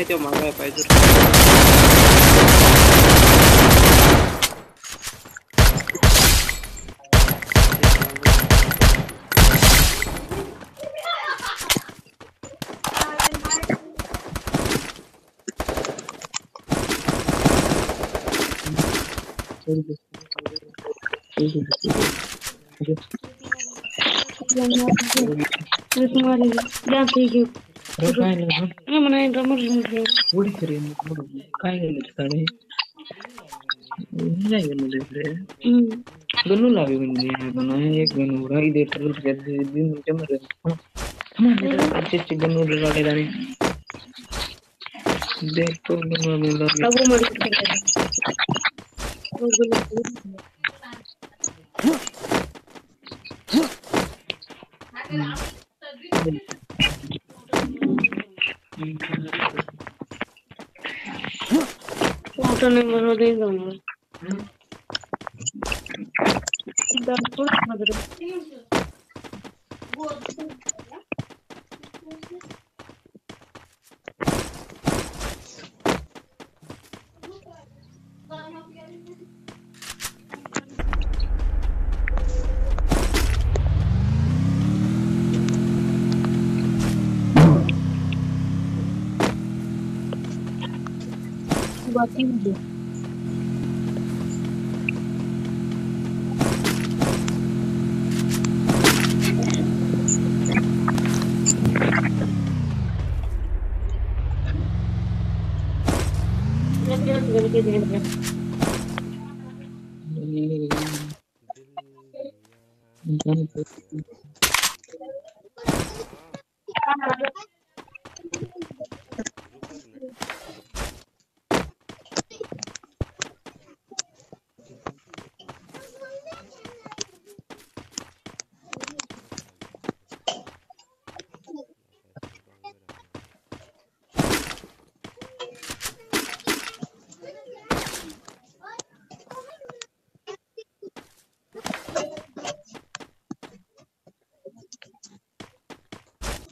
пойдем, а я. Я смотрю, я прыгаю. काय नाही drummer drummer उडी तरी काय गेलं तिकडे नाही गेलं तिकडे हम्म लावे म्हणजे पण एक गन्नू राई दे तर दिन जमर अच्छे गन्नू लगा दाने देख तो गन्नू में लगे अब Volta no mano de zomba. Né? Dá Boa, padrão. buat ini, Thank you.